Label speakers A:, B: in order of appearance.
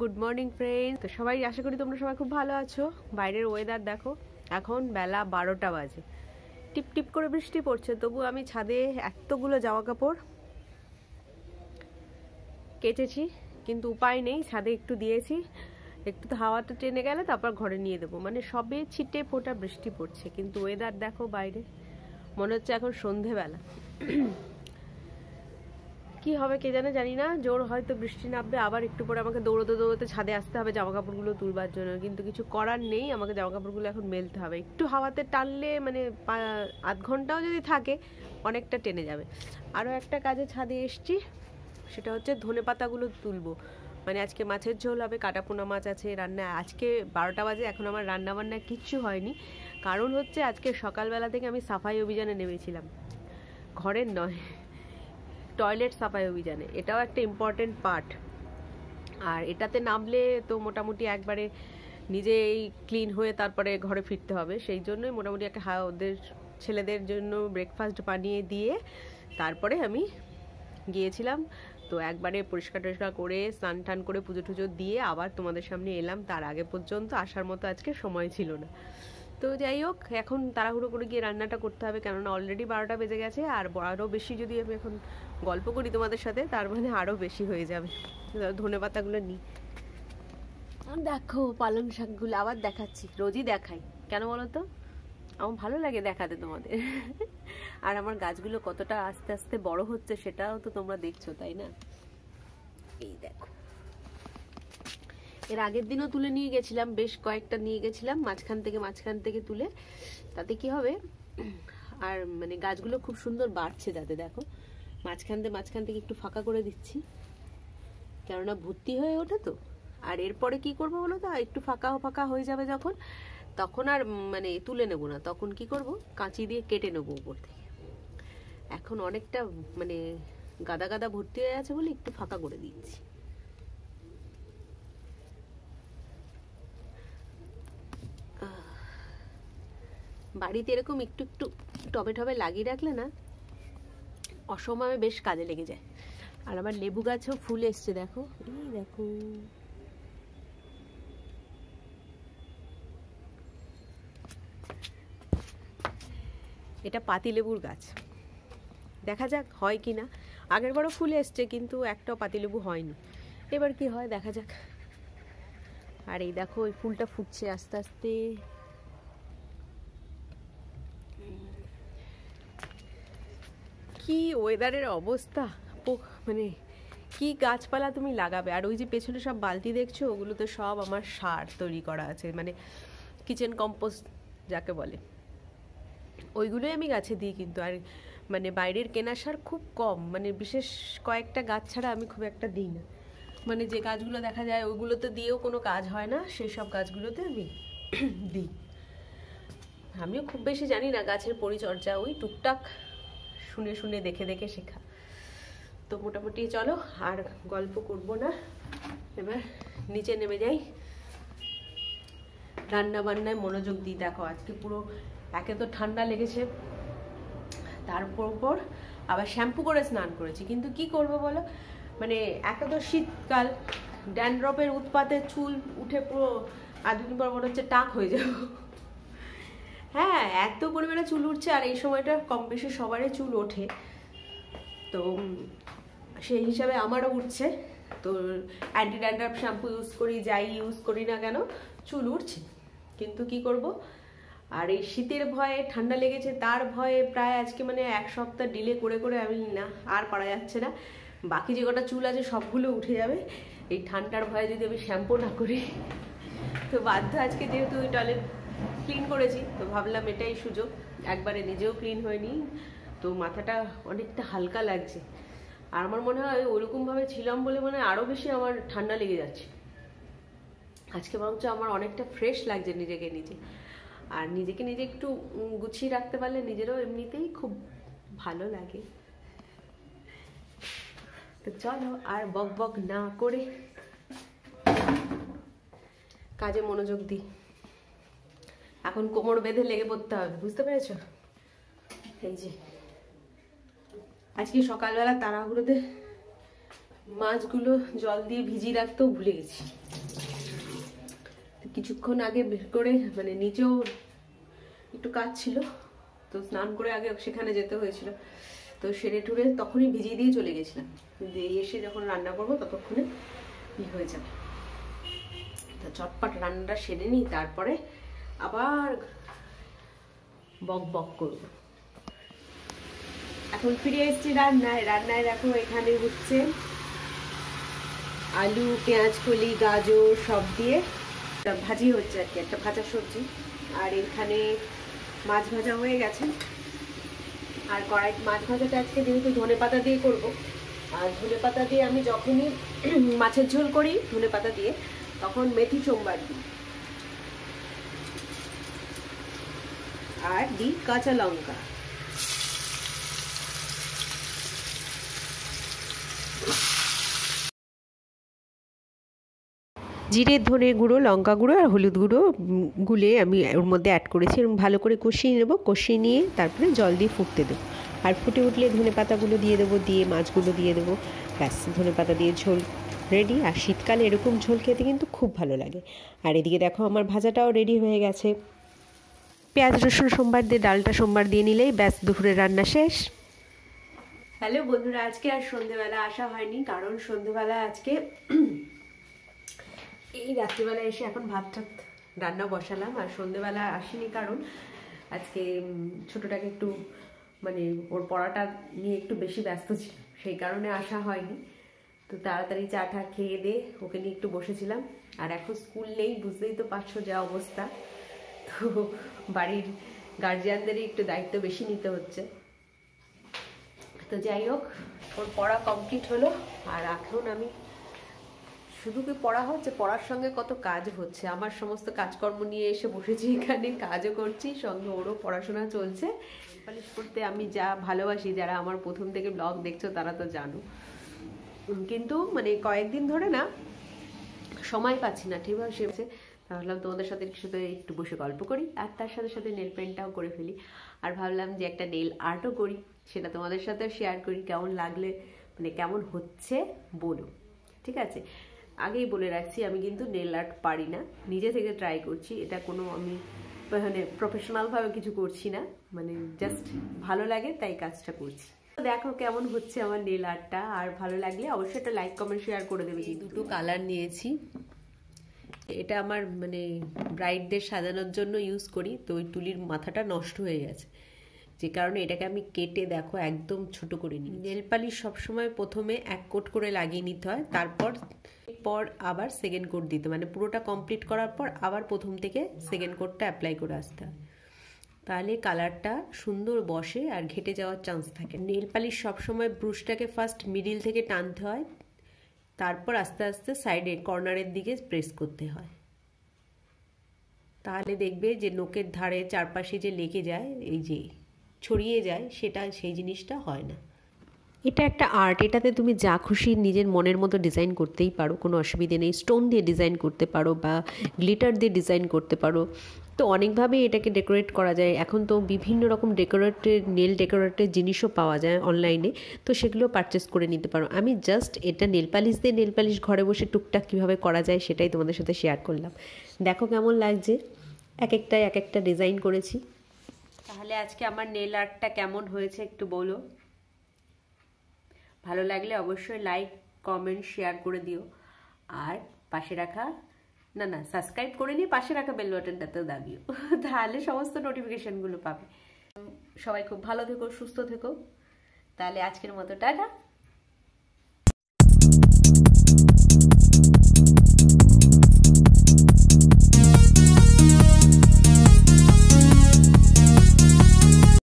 A: Good morning friend তো সবাই, আশা করি তোমরা সবাই খুব ভালো আছো। বাইরের ওয়েদার দেখো, এখন বেলা বারোটা বাজে। টিপ টিপ করে বৃষ্টি পড়ছে, তবু আমি ছাদে এতগুলো জামা কাপড় কেটেছি, কিন্তু উপায় নেই, ছাদে একটু দিয়েছি। একটু তো হাওয়াটা টেনে গেলে তারপর ঘরে নিয়ে দেবো। মানে সবে ছিটে ফোটা বৃষ্টি পড়ছে, কিন্তু ওয়েদার দেখো বাইরে, মনে হচ্ছে এখন সন্ধেবেলা। কি হবে কে জানে, জানি না। জোর হয়তো বৃষ্টি নামবে, আবার একটু পরে আমাকে দৌড়তে দৌড়তে ছাদে আসতে হবে জামা কাপড়গুলো তুলবার জন্য। কিন্তু কিছু করার নেই, আমাকে জামা কাপড়গুলো এখন মেলতে হবে। একটু হাওয়াতে টানলে মানে আধ ঘন্টাও যদি থাকে, অনেকটা টেনে যাবে। আরও একটা কাজে ছাদে এসছি, সেটা হচ্ছে ধনে পাতাগুলো তুলবো। মানে আজকে মাছের ঝোল হবে, কাটাপোনা মাছ আছে, রান্না আজকে বারোটা বাজে, এখন আমার রান্না বান্না কিচ্ছু হয়নি। কারণ হচ্ছে আজকে সকালবেলা থেকে আমি সাফাই অভিযানে নেমেছিলাম। ঘরের নয়। টয়লেট সাফাই অভিযানে। এটাও একটা ইম্পর্টেন্ট পার্ট আর এটাতে নামলে তো মোটামুটি একবারে নিজেই ক্লিন হয়ে তারপরে ঘরে ফিরতে হবে। সেই জন্যই মোটামুটি একটা হা ওদের ছেলেদের জন্য ব্রেকফাস্ট বানিয়ে দিয়ে তারপরে আমি গিয়েছিলাম। তো একবারে পরিষ্কার টরিষ্কার করে, স্নান টান করে, পুজো টুজো দিয়ে আবার তোমাদের সামনে এলাম। তার আগে পর্যন্ত আসার মতো আজকে সময় ছিল না। তো যাই হোক, এখন তাড়াহুড়ো করে গিয়ে রান্নাটা করতে হবে, কেননা অলরেডি বারোটা বেজে গেছে, আর আরও বেশি যদি আমি এখন গল্প করি তোমাদের সাথে, তার মানে আরও বেশি হয়ে যাবে। ধনে পাতাগুলো নিই। দেখো পালং শাকগুলো, আবার দেখাচ্ছি, রোজই দেখাই। কেন বলো তো? আমার ভালো লাগে দেখাতে তোমাদের। আর আমার গাছগুলো কতটা আস্তে আস্তে বড় হচ্ছে সেটাও তো তোমরা দেখছ, তাই না? এই দেখো। এর আগের দিনও তুলে নিয়ে গেছিলাম, বেশ কয়েকটা নিয়ে গেছিলাম, মাঝখান থেকে মাঝখান থেকে তুলে। তাতে কি হবে? আর মানে গাছগুলো খুব সুন্দর বাড়ছে তাতে, দেখো। মাঝখান থেকে মাঝখান থেকে একটু ফাঁকা করে দিচ্ছি। কেননা ভর্তি হয়ে ওঠে তো। আর এরপরে কি করব বলো তো? একটু ফাঁকা ফাঁকা হয়ে যাবে যখন, তখন আর মানে তুলে নেব না। তখন কি করব? কাঁচি দিয়ে কেটে নেব উপর থেকে। এখন অনেকটা মানে গাদা গাদা ভর্তি হয়ে আছে বলে একটু ফাঁকা করে দিচ্ছি। বাড়িতে এরকম একটু একটু টবে টবে লাগিয়ে রাখলে না, অসময়ে বেশ কাজে লেগে যায়। আর আমার লেবু গাছেও ফুল এসছে, দেখো। এই দেখো। এটা পাতিলেবুর গাছ। দেখা যাক হয় কি না। আগের বারও ফুল এসছে, কিন্তু একটাও পাতিলেবু হয়নি। এবার কি হয়, দেখা যাক। আর এই দেখো, ওই ফুলটা ফুটছে আস্তে আস্তে। কি ওয়েদারের অবস্থা? মানে কি গাছপালা তুমি লাগাবে? আর ওই যে পেছনে সব বালতি দেখছ, ওগুলোতে সব আমার সার তৈরি করা আছে। মানে কিচেন কম্পোস্ট যাকে বলে। ওইগুলোই আমি গাছে দিই কিন্তু। আর মানে বাইরের কেনা সার খুব কম। মানে বিশেষ কয়েকটা গাছ ছাড়া আমি খুব একটা দিই না। মানে যে গাছগুলো দেখা যায়, ওইগুলোতে দিয়েও কোনো কাজ হয় না। সেই সব গাছগুলোতে আমি দিই। আমিও খুব বেশি জানি না গাছের পরিচর্যা। ওই টুকটাক শুনে শুনে দেখে দেখে শেখা। তো মোটামুটি চলো, আর গল্প করব না। এবার নিচে নেমে যাই। রান্না বান্নায় মনোযোগ দিই দেখো, আজকে পুরো একে তো ঠান্ডা লেগেছে। তারপর পর আবার শ্যাম্পু করে স্নান করেছি। কিন্তু কি করব বলো? মানে একে তো শীতকাল ড্যান্ড্রপের উৎপাতে চুল উঠে পুরো দুদিন পর মনে হচ্ছে টাক হয়ে যাব। হ্যাঁ এত পরিমাণে চুল উঠছে আর এই সময়টা কম বেশি সবারই চুল ওঠে। তো সেই হিসাবে আমারও উঠছে। তো অ্যান্টি ড্যান্ড্রাফ শ্যাম্পু ইউজ করি, যাই ইউজ করি না কেন, চুল উঠছে। কিন্তু কি করব? আর এই শীতের ভয়ে, ঠান্ডা লেগেছে, তার ভয়ে প্রায় আজকে মানে এক সপ্তাহ ডিলে করে করে আমি না, আর পারা যাচ্ছে না। বাকি যে কটা চুল আছে, সবগুলো উঠে যাবে। এই ঠান্ডার ভয়ে যদি আমি শ্যাম্পু না করি, তো বাধ্য আজকে যেহেতু ওই টয়লেট ক্লিন করেছি, তো ভাবলাম এটাই সুযোগ। একবারে নিজেও ক্লিন হয়নি, তো মাথাটা অনেকটা হালকা লাগছে। আর আমার মনে হয় ওরকমভাবে ছিলাম বলে মানে আরও বেশি আমার ঠান্ডা লেগে যাচ্ছে। আজকে বরঞ্চ আমার অনেকটা ফ্রেশ লাগছে নিজেকে নিজে। আর নিজেকে নিজে একটু গুছিয়ে রাখতে পারলে নিজেরও এমনিতেই খুব ভালো লাগে। তো চলো আর বক বক না করে কাজে মনোযোগ দিই। এখন কোমর বেঁধে লেগে পড়তে হবে, বুঝতে পেরেছ? এই যে, আজকে সকালবেলা তাড়াহুড়োতে মাছগুলো জল দিয়ে ভিজিয়ে রাখতেও ভুলে গেছি। কিছুক্ষণ আগে বের করে মানে নিচেও একটু কাজ ছিল, তো স্নান করে আগে সেখানে যেতে হয়েছিল। তো সেরে টুরে তখনই ভিজিয়ে দিয়ে চলে গেছিলাম। দিয়ে এসে যখন রান্না করব ততক্ষণে ই হয়ে যাবে। তো চটপট রান্নাটা সেরে নিই, তারপরে আবার বক বক করব। এখন ফিরে এসেছি রান্নায়। রান্নায় দেখো এখানে হচ্ছে আলু, পেঁয়াজ, কলি, গাজর সব দিয়ে একটা ভাজি হচ্ছে আর কি, একটা ভাজা সবজি। আর এখানে মাছ ভাজা হয়ে গেছে। আর কড়াই মাছ ভাজাটা আজকে যেহেতু ধনে পাতা দিয়ে করব, আর ধনে পাতা দিয়ে আমি যখনই মাছের ঝোল করি ধনে পাতা দিয়ে, তখন মেথি সোমবার দিই। আর দিই কাঁচা লঙ্কা। জিরে, ধনে গুঁড়ো, লঙ্কা গুঁড়ো আর হলুদ গুঁড়ো গুলে আমি ওর মধ্যে অ্যাড করেছি। এবং ভালো করে কষিয়ে নেব। কষিয়ে নিয়ে তারপরে জল দিয়ে ফুটতে দেবো। আর ফুটে উঠলে ধনে পাতাগুলো দিয়ে দেবো, দিয়ে মাছগুলো দিয়ে দেবো। ব্যাস, ধনে পাতা দিয়ে ঝোল রেডি আর শীতকালে এরকম ঝোল খেতে কিন্তু খুব ভালো লাগে। আর এদিকে দেখো আমার ভাজাটাও রেডি হয়ে গেছে। পেঁয়াজ, রসুন সোমবার দিয়ে, ডালটা সোমবার দিয়ে নিলেই ব্যাস, দুপুরের রান্না শেষ। হ্যালো বন্ধুরা, আজকে আর সন্ধেবেলা আসা হয়নি, কারণ সন্ধেবেলা আজকে এই রাত্রিবেলা এসে এখন ভাত টাত রান্না বসালাম, আর সন্ধেবেলা আসিনি কারণ আজকে ছোটটাকে একটু মানে ওর পড়াটা নিয়ে একটু বেশি ব্যস্ত ছিল, সেই কারণে আসা হয়নি। তো তাড়াতাড়ি চা টা খেয়ে দিয়ে ওকে নিয়ে একটু বসেছিলাম। আর এখন স্কুল নেই, বুঝতেই তো পারছ যা অবস্থা। তো বাড়ির গার্জিয়ানদেরই একটু দায়িত্ব বেশি নিতে হচ্ছে। তো যাই হোক, ওর পড়া কমপ্লিট হলো, আর এখন আমি শুধু কি পড়া হচ্ছে? পড়ার সঙ্গে কত কাজ হচ্ছে? আমার সমস্ত কাজকর্ম নিয়ে এসে বসেছি এখানে, কাজও করছি, সঙ্গে ওরও পড়াশোনা চলছে। পালিশ করতে আমি যা ভালোবাসি, যারা আমার প্রথম থেকে ব্লগ দেখছ, তারা তো জানো। কিন্তু মানে কয়েকদিন ধরে না, সময় পাচ্ছি না ঠিকভাবে সে ভাবলাম তোমাদের সাথে সাথে একটু বসে গল্প করি, আর তার সাথে সাথে নেল পেন্টটাও করে ফেলি। আর ভাবলাম যে একটা নেল আর্টও করি, সেটা তোমাদের সাথে শেয়ার করি, কেমন লাগলে মানে কেমন হচ্ছে বলো, ঠিক আছে? আগেই বলে রাখছি, আমি কিন্তু নেল আর্ট পারি না, নিজে থেকে ট্রাই করছি, এটা কোনো আমি মানে প্রফেশনালভাবে কিছু করছি না মানে জাস্ট ভালো লাগে, তাই কাজটা করছি। দেখো কেমন হচ্ছে আমার নেল আর্টটা আর ভালো লাগলে অবশ্যই একটা লাইক কমেন্ট শেয়ার করে দেবে দুটো কালার নিয়েছি। এটা আমার মানে ব্রাইডদের সাজানোর জন্য ইউজ করি, তো ওই তুলির মাথাটা নষ্ট হয়ে গেছে। যে কারণে এটাকে আমি কেটে দেখো, একদম ছোট করে নিই নেল পালিশ সবসময় প্রথমে এক কোট করে লাগিয়ে নিতে হয়, তারপর পর আবার সেকেন্ড কোট দিতে মানে পুরোটা কমপ্লিট করার পর আবার প্রথম থেকে সেকেন্ড কোটটা অ্যাপ্লাই করে আসতে হয়। তাহলে কালারটা সুন্দর বসে আর ঘেটে যাওয়ার চান্স থাকে। নেল পালিশ সবসময় ব্রুশটাকে ফার্স্ট মিডিল থেকে টানতে হয় তারপর আস্তে আস্তে সাইডে কর্নারের দিকে প্রেস করতে হয়। তাহলে দেখবে যে নোকের ধারে চারপাশে যে লেগে যায়, এই যে ছড়িয়ে যায়, সেটা সেই জিনিসটা হয় না। এটা একটা আর্ট এটাতে তুমি যা খুশি নিজের মনের মতো ডিজাইন করতেই পারো, কোনো অসুবিধে নেই। স্টোন দিয়ে ডিজাইন করতে পারো বা গ্লিটার দিয়ে ডিজাইন করতে পারো। তো অনেকভাবেই এটাকে ডেকোরেট করা যায়। এখন তো বিভিন্ন রকম ডেকোরেটের নেল ডেকোরেটের জিনিসও পাওয়া যায় অনলাইনে তো সেগুলো পারচেস করে নিতে পারো। আমি জাস্ট এটা নেল পালিশ দিয়ে নেল পালিশ ঘরে বসে টুকটাক কীভাবে করা যায় সেটাই তোমাদের সাথে শেয়ার করলাম। দেখো কেমন লাগছে। এক একটা এক একটা ডিজাইন করেছি। তাহলে আজকে আমার নেল আর্টটা কেমন হয়েছে একটু বলো। ভালো লাগলে অবশ্যই লাইক কমেন্ট শেয়ার করে দিও। আর পাশে রাখা না না সাবস্ক্রাইব করে নিয়ে পাশে রাখা বেল বাটনটাতেও দাবিও। তাহলে সমস্ত নোটিফিকেশানগুলো পাবে। সবাই খুব ভালো থেকো, সুস্থ থেকো। তাহলে আজকের মতো, টাটা।